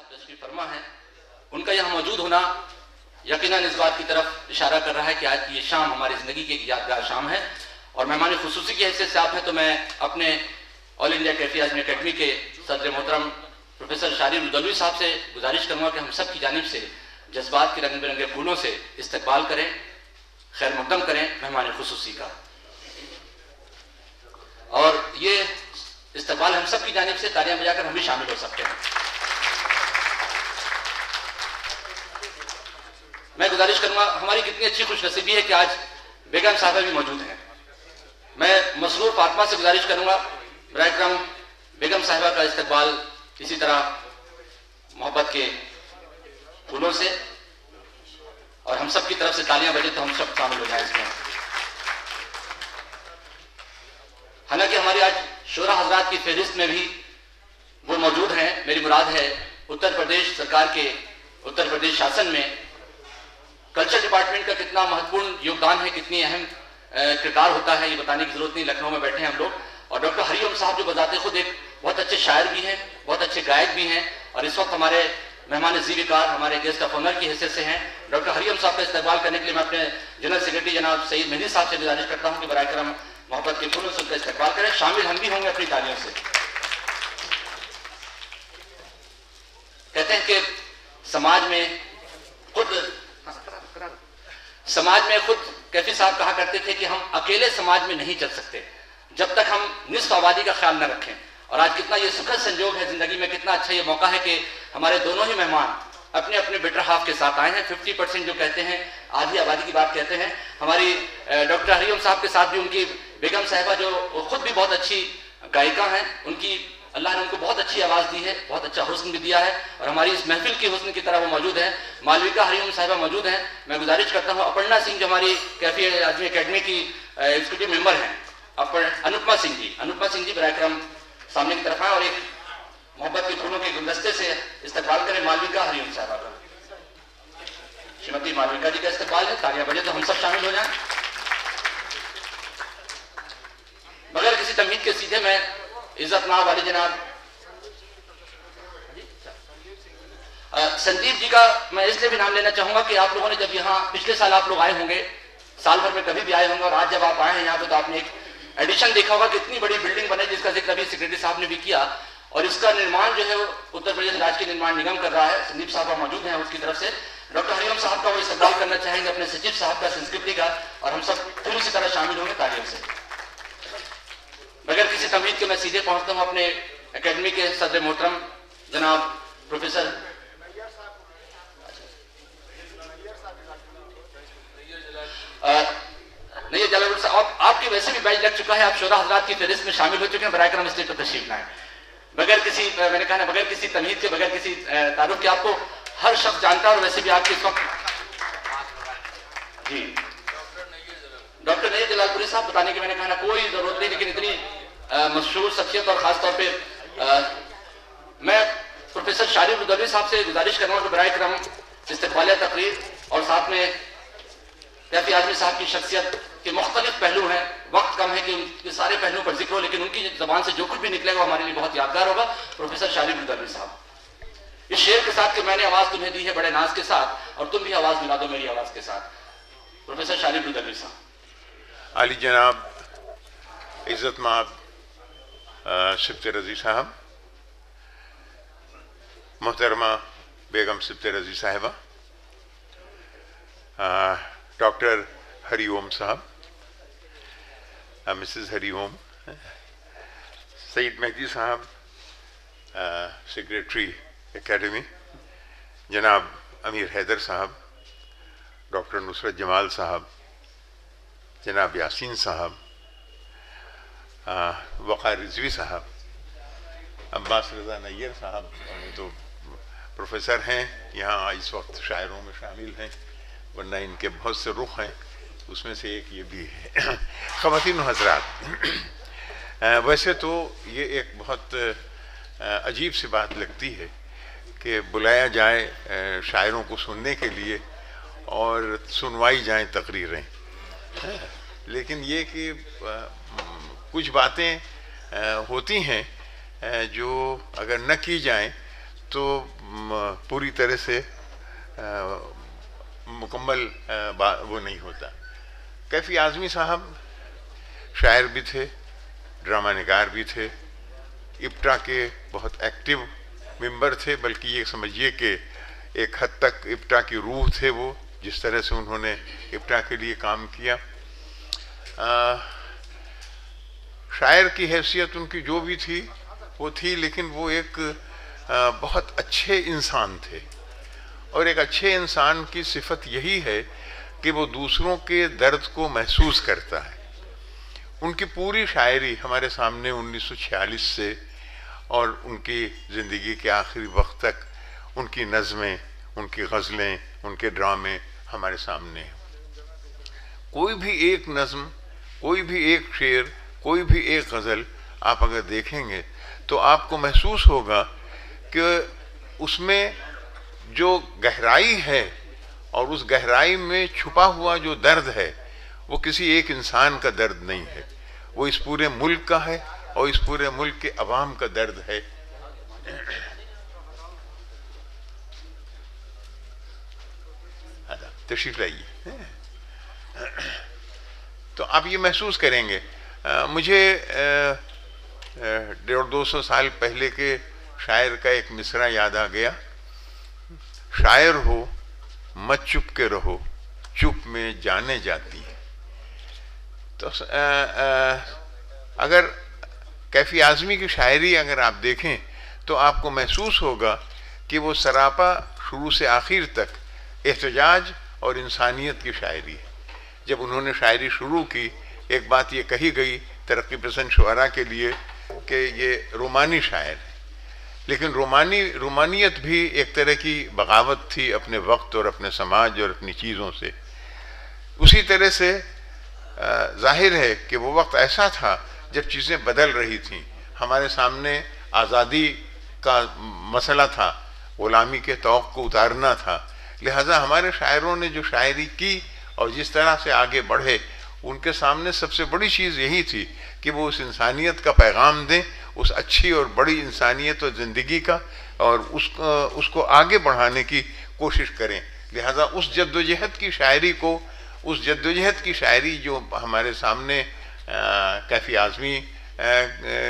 صاحب تشریف فرما ہے ان کا یہاں موجود ہونا یقیناً اس بات کی طرف اشارہ کر رہا ہے کہ آج کی یہ شام ہماری زندگی کی ایک یادگار شام ہے۔ اور مہمان خصوصی کی حیثیت سے آپ ہیں تو میں اپنے آل انڈیا کیفی اعظم اکیڈمی کے صدر محترم پروفیسر شاری ردلوی صاحب سے گزارش کروں گا کہ ہم سب کی جانب سے جذبات کے رنگ برنگے پھولوں سے استقبال کریں، خیر مقدم کریں مہمان خصوصی کا۔ اور یہ استقبال ہم سب کی جانب سے تالیاں بجا کر ہم بھی شامل ہو سکتے ہیں۔ میں گزارش کروں گا، ہماری کتنی اچھی خوش نصیبی ہے کہ آج بیگم صاحبہ بھی موجود ہیں۔ میں مسرور فاطمہ سے گزارش کروں گا، برائے کرم بیگم صاحبہ کا استقبال اسی طرح محبت کے پھولوں سے، اور ہم سب کی طرف سے تالیاں بجے تو ہم سب شامل ہو جائیں اس میں۔ حالانکہ ہماری آج شورا حضرات کی فہرست میں بھی وہ موجود ہیں، میری مراد ہے، اتر پردیش سرکار کے اتر پردیش شاسن میں کلچر ڈپارٹمنٹ کا کتنا مہتوپورن یوگدان ہے، کتنی اہم کردار ہوتا ہے، یہ بتانے کی ضرورت نہیں، لکھنؤ میں بیٹھے ہیں ہم لوگ۔ اور ڈاکٹر ہری اوم صاحب جو بتاتے خود ایک بہت اچھے شاعر بھی ہیں، بہت اچھے گائک بھی ہیں، اور اس وقت ہمارے مہمان زیوی کار ہمارے گیسٹ آف آنر کی حیثیت سے ہیں۔ ڈاکٹر ہری اوم صاحب کا استقبال کرنے کے لیے میں اپنے جنرل سیکرٹری جناب سعید مہدی صاحب سے گزارش کرتا ہوں کہ برائے کرم محبت کے پھولوں سے ان کا استقبال کریں۔ شامل ہم بھی ہوں گے اپنی تالیوں سے۔ کہتے ہیں کہ سماج میں خود سماج میں خود کیفی صاحب کہا کرتے تھے کہ ہم اکیلے سماج میں نہیں چل سکتے، جب تک ہم نصف آبادی کا خیال نہ رکھیں۔ اور آج کتنا یہ سکھد سنجوگ ہے زندگی میں، کتنا اچھا یہ موقع ہے کہ ہمارے دونوں ہی مہمان اپنے اپنے بیٹر ہاف کے ساتھ آئے ہیں۔ ففٹی پرسنٹ جو کہتے ہیں، آدھی آبادی کی بات کہتے ہیں۔ ہماری ڈاکٹر ہریوم صاحب کے ساتھ بھی ان کی بیگم صاحبہ جو خود بھی بہت اچھی گائکہ ہیں، ان کی اللہ نے ان کو بہت اچھی آواز دی ہے، بہت اچھا حسن بھی دیا ہے اور ہماری اس محفل کی حسن کی طرح وہ موجود ہیں۔ مالوکا ہریوم صاحبہ موجود ہیں۔ میں گزارش کرتا ہوں، اپرنا سنگھ جو ہماری کیفی اعظمی اکیڈمی کی ایگزیکٹو ممبر ہیں، اپر انوپما سنگھ جی۔ انوپما سنگھ جی برائے کرم سامنے کی طرف آئیں اور ایک محبت کے پھولوں کے گلدستے سے استقبال کریں مالوکا ہریوم صاحبہ کا۔ شریمتی مالوکا جی کا استقبال ہے، تالیاں بجے تو ہم سب شامل ہو جائیں۔ مگر کسی تمہید کے سیدھے میں عزت نام والی جناب۔ سندیپ جی کا میں اس لیے بھی نام لینا چاہوں گا کہ آپ لوگوں نے جب یہاں پچھلے سال آپ لوگ آئے ہوں گے، سال بھر میں کبھی بھی آئے ہوں گے اور آج جب آپ آئے ہیں یہاں پہ تو آپ نے ایک ایڈیشن دیکھا ہوگا کہ اتنی بڑی بلڈنگ بنے جس کا ذکر ابھی سیکرٹری صاحب نے بھی کیا۔ اور اس کا نرمان جو ہے وہ اتر پردیش راج کے نرمان نگم کر رہا ہے۔ سندیپ صاحب موجود ہیں، اس کی طرف سے۔ ڈاکٹر ہریوم صاحب کا وہ استقبال کرنا چاہیں گے اپنے سچیو صاحب کا، سنسکرتی کا، اور ہم سب پوری طرح شامل ہوں گے تعلیم سے۔ بغیر کسی تمہید کے میں سیدھے پہنچتا ہوں اپنے اکیڈمی کے صدر محترم جناب پروفیسر نہیں، جلال صاحب، آپ کی ویسے بھی بیچ لگ چکا ہے، آپ شورا حضرات کی فہرست میں شامل ہو چکے ہیں، برائے کرم اسٹیٹ پر تشریف لائیں۔ بغیر کسی، میں نے کہا نا، بغیر کسی تمہید کے، بغیر کسی تعارف کے آپ کو ہر شخص جانتا ہے اور ویسے بھی آپ کے اس وقت جی۔ ڈاکٹر نہیں جلال پوری صاحب، بتانے کی میں نے کہا نا، کوئی ضرورت نہیں، لیکن اتنی مشہور شخصیت اور خاص طور پہ میں پروفیسر شاری ردلوی صاحب سے گزارش کروں گا کہ برائے کرم استقبالیہ تقریر اور ساتھ میں کیفی اعظمی صاحب کی شخصیت کے مختلف پہلو ہیں۔ وقت کم ہے کہ ان کے سارے پہلوؤں پر ذکر ہو، لیکن ان کی زبان سے جو کچھ بھی نکلے گا ہمارے لیے بہت یادگار ہوگا۔ پروفیسر شاری ردلوی صاحب، اس شعر کے ساتھ کہ میں نے آواز تمہیں دی ہے بڑے ناز کے ساتھ، اور تم بھی آواز ملا دو میری آواز کے ساتھ۔ پروفیسر شاری ردلوی صاحب علی جناب عزت ماب سبت رضی صاحب، محترمہ بیگم سبت رضی صاحبہ ڈاکٹر ہری اوم صاحب مسز ہری اوم، سعید مہدی صاحب سیکریٹری اکیڈمی، جناب امیر حیدر صاحب، ڈاکٹر نصرت جمال صاحب جناب یاسین صاحب وقار رضوی صاحب، عباس رضا نیر صاحب تو پروفیسر ہیں، یہاں اس وقت شاعروں میں شامل ہیں، ورنہ ان کے بہت سے رخ ہیں، اس میں سے ایک یہ بھی ہے۔ خواتین و حضرات ویسے تو یہ ایک بہت عجیب سی بات لگتی ہے کہ بلایا جائے شاعروں کو سننے کے لیے اور سنوائی جائیں تقریریں۔ لیکن یہ کہ کچھ باتیں ہوتی ہیں جو اگر نہ کی جائیں تو پوری طرح سے مکمل وہ نہیں ہوتا۔ کیفی اعظمی صاحب شاعر بھی تھے، ڈرامہ نگار بھی تھے، ابٹا کے بہت ایکٹیو ممبر تھے، بلکہ یہ سمجھیے کہ ایک حد تک ابٹا کی روح تھے وہ۔ جس طرح سے انہوں نے ابٹا کے لیے کام کیا۔ شاعر کی حیثیت ان کی جو بھی تھی، وہ تھی، لیکن وہ ایک بہت اچھے انسان تھے۔ اور ایک اچھے انسان کی صفت یہی ہے کہ وہ دوسروں کے درد کو محسوس کرتا ہے۔ ان کی پوری شاعری ہمارے سامنے انیس سو چھیالیس سے، اور ان کی زندگی کے آخری وقت تک، ان کی نظمیں، ان کی غزلیں، ان کے ڈرامے ہمارے سامنے۔ ہیں کوئی بھی ایک نظم، کوئی بھی ایک شعر، کوئی بھی ایک غزل آپ اگر دیکھیں گے تو آپ کو محسوس ہوگا کہ اس میں جو گہرائی ہے اور اس گہرائی میں چھپا ہوا جو درد ہے، وہ کسی ایک انسان کا درد نہیں ہے۔ وہ اس پورے ملک کا ہے اور اس پورے ملک کے عوام کا درد ہے۔ تشریف لائیے تو آپ یہ محسوس کریں گے مجھے ڈیڑھ دو سو سال پہلے کے شاعر کا ایک مصرع یاد آ گیا۔ شاعر ہو، مت چپ کے رہو، چپ میں جانے جاتی ہے۔ تو اگر کیفی اعظمی کی شاعری اگر آپ دیکھیں، تو آپ کو محسوس ہوگا کہ وہ سراپا شروع سے آخر تک احتجاج اور انسانیت کی شاعری ہے۔ جب انہوں نے شاعری شروع کی، ایک بات یہ کہی گئی ترقی پسند شعراء کے لیے کہ یہ رومانی شاعر ہے۔ لیکن رومانی، رومانیت بھی ایک طرح کی بغاوت تھی اپنے وقت اور اپنے سماج اور اپنی چیزوں سے۔ اسی طرح سے ظاہر ہے کہ وہ وقت ایسا تھا جب چیزیں بدل رہی تھیں۔ ہمارے سامنے آزادی کا مسئلہ تھا، غلامی کے توق کو اتارنا تھا۔ لہٰذا ہمارے شاعروں نے جو شاعری کی اور جس طرح سے آگے بڑھے، ان کے سامنے سب سے بڑی چیز یہی تھی کہ وہ اس انسانیت کا پیغام دیں، اس اچھی اور بڑی انسانیت اور زندگی کا اور اس اس کو آگے بڑھانے کی کوشش کریں۔ لہٰذا اس جد و جہد کی شاعری کو، اس جد و جہد کی شاعری جو ہمارے سامنے کیفی اعظمی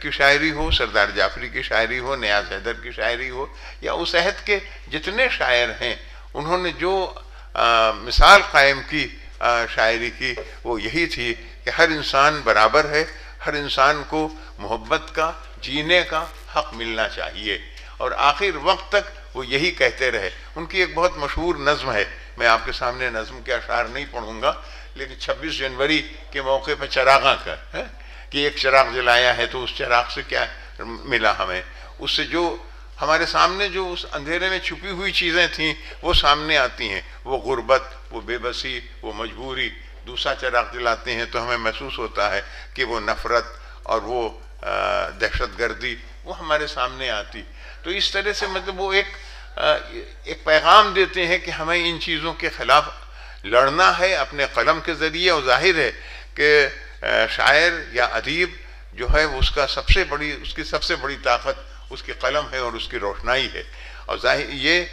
کی شاعری ہو، سردار جعفری کی شاعری ہو، نیاز حیدر کی شاعری ہو یا اس عہد کے جتنے شاعر ہیں انہوں نے جو مثال قائم کی شاعری کی، وہ یہی تھی کہ ہر انسان برابر ہے، ہر انسان کو محبت کا، جینے کا حق ملنا چاہیے۔ اور آخر وقت تک وہ یہی کہتے رہے۔ ان کی ایک بہت مشہور نظم ہے۔ میں آپ کے سامنے نظم کے اشعار نہیں پڑھوں گا، لیکن چھبیس جنوری کے موقع پہ چراغاں کا ہاں، کہ ایک چراغ جلایا ہے تو اس چراغ سے کیا ملا ہمیں؟ اس سے جو ہمارے سامنے جو اس اندھیرے میں چھپی ہوئی چیزیں تھیں، وہ سامنے آتی ہیں۔ وہ غربت، وہ بے بسی، وہ مجبوری، دوسرا چراغ جلاتے ہیں تو ہمیں محسوس ہوتا ہے کہ وہ نفرت اور وہ دہشت گردی، وہ ہمارے سامنے آتی۔ تو اس طرح سے مطلب وہ ایک ایک پیغام دیتے ہیں کہ ہمیں ان چیزوں کے خلاف لڑنا ہے، اپنے قلم کے ذریعے۔ اور ظاہر ہے کہ شاعر یا ادیب جو ہے اس کا سب سے بڑی، اس کی سب سے بڑی طاقت اس کی قلم ہے اور اس کی روشنائی ہے۔ اور ظاہر یہ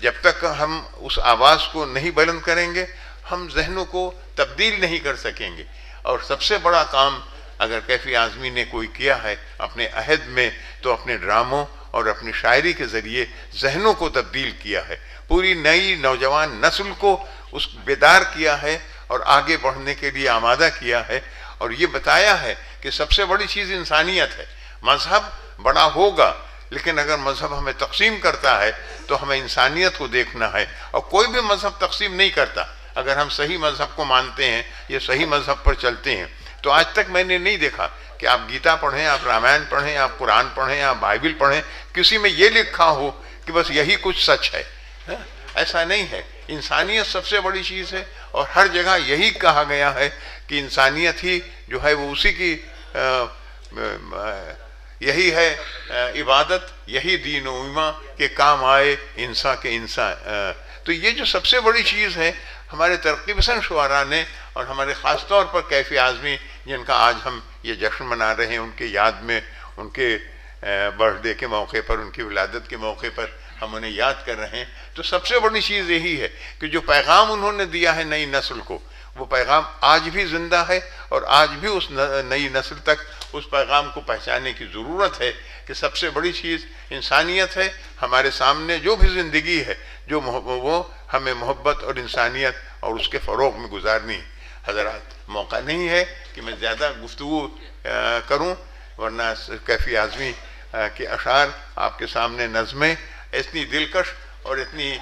جب تک ہم اس آواز کو نہیں بلند کریں گے، ہم ذہنوں کو تبدیل نہیں کر سکیں گے۔ اور سب سے بڑا کام اگر کیفی اعظمی نے کوئی کیا ہے اپنے عہد میں، تو اپنے ڈراموں اور اپنی شاعری کے ذریعے ذہنوں کو تبدیل کیا ہے۔ پوری نئی نوجوان نسل کو اس بیدار کیا ہے اور آگے بڑھنے کے لیے آمادہ کیا ہے۔ اور یہ بتایا ہے کہ سب سے بڑی چیز انسانیت ہے۔ مذہب بڑا ہوگا، لیکن اگر مذہب ہمیں تقسیم کرتا ہے تو ہمیں انسانیت کو دیکھنا ہے اور کوئی بھی مذہب تقسیم نہیں کرتا۔ اگر ہم صحیح مذہب کو مانتے ہیں یا صحیح مذہب پر چلتے ہیں، تو آج تک میں نے نہیں دیکھا کہ آپ گیتا پڑھیں، آپ رامائن پڑھیں، آپ قرآن پڑھیں، آپ بائبل پڑھیں، کسی میں یہ لکھا ہو کہ بس یہی کچھ سچ ہے۔ ایسا نہیں ہے۔ انسانیت سب سے بڑی چیز ہے اور ہر جگہ یہی کہا گیا ہے کہ انسانیت ہی جو ہے وہ اسی کی یہی ہے عبادت، یہی دین و ایما کے کام آئے، انسان کے انسان تو یہ جو سب سے بڑی چیز ہے، ہمارے ترقی پسند شعراء نے اور ہمارے خاص طور پر کیفی اعظمی جن کا آج ہم یہ جشن منا رہے ہیں، ان کے یاد میں، ان کے برتھ ڈے کے موقع پر، ان کی ولادت کے موقع پر ہم انہیں یاد کر رہے ہیں۔ تو سب سے بڑی چیز یہی ہے کہ جو پیغام انہوں نے دیا ہے نئی نسل کو وہ پیغام آج بھی زندہ ہے اور آج بھی اس نئی نسل تک اس پیغام کو پہچانے کی ضرورت ہے کہ سب سے بڑی چیز انسانیت ہے، ہمارے سامنے جو بھی زندگی ہے، جو وہ ہمیں محبت اور انسانیت اور اس کے فروغ میں گزارنی حضرات، موقع نہیں ہے کہ میں زیادہ گفتگو کروں، ورنہ کیفی اعظمی کے اشعار آپ کے سامنے نظمیں اتنی دلکش اور اتنی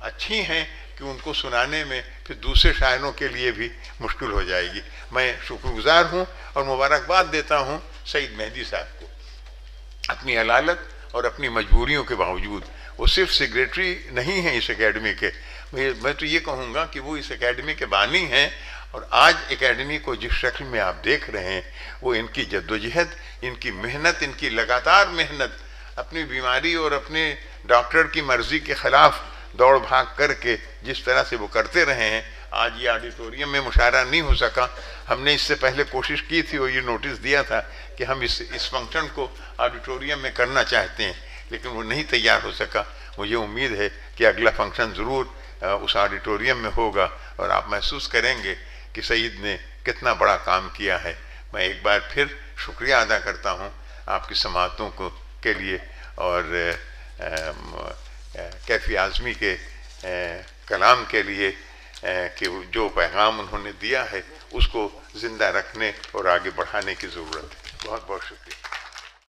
اچھی ہیں کہ ان کو سنانے میں پھر دوسرے شاعروں کے لیے بھی مشکل ہو جائے گی۔ میں شکر گزار ہوں اور مبارکباد دیتا ہوں سعید مہدی صاحب کو۔ اپنی علالت اور اپنی مجبوریوں کے باوجود وہ صرف سیکریٹری نہیں ہیں اس اکیڈمی کے۔ میں تو یہ کہوں گا کہ وہ اس اکیڈمی کے بانی ہیں اور آج اکیڈمی کو جس شکل میں آپ دیکھ رہے ہیں، وہ ان کی جد و جہد ان کی محنت، ان کی لگاتار محنت، اپنی بیماری اور اپنے ڈاکٹر کی مرضی کے خلاف دوڑ بھاگ کر کے جس طرح سے وہ کرتے رہے ہیں، آج یہ آڈیٹوریم میں مشاعرہ نہیں ہو سکا۔ ہم نے اس سے پہلے کوشش کی تھی اور یہ نوٹس دیا تھا کہ ہم اس اس فنکشن کو آڈیٹوریم میں کرنا چاہتے ہیں، لیکن وہ نہیں تیار ہو سکا۔ مجھے امید ہے کہ اگلا فنکشن ضرور اس آڈیٹوریم میں ہوگا اور آپ محسوس کریں گے کہ سعید نے کتنا بڑا کام کیا ہے۔ میں ایک بار پھر شکریہ ادا کرتا ہوں آپ کی سماعتوں کو کے لیے اور کیفی اعظمی کے کلام کے لیے کہ جو پیغام انہوں نے دیا ہے، اس کو زندہ رکھنے اور آگے بڑھانے کی ضرورت ہے۔ بہت بہت شکریہ۔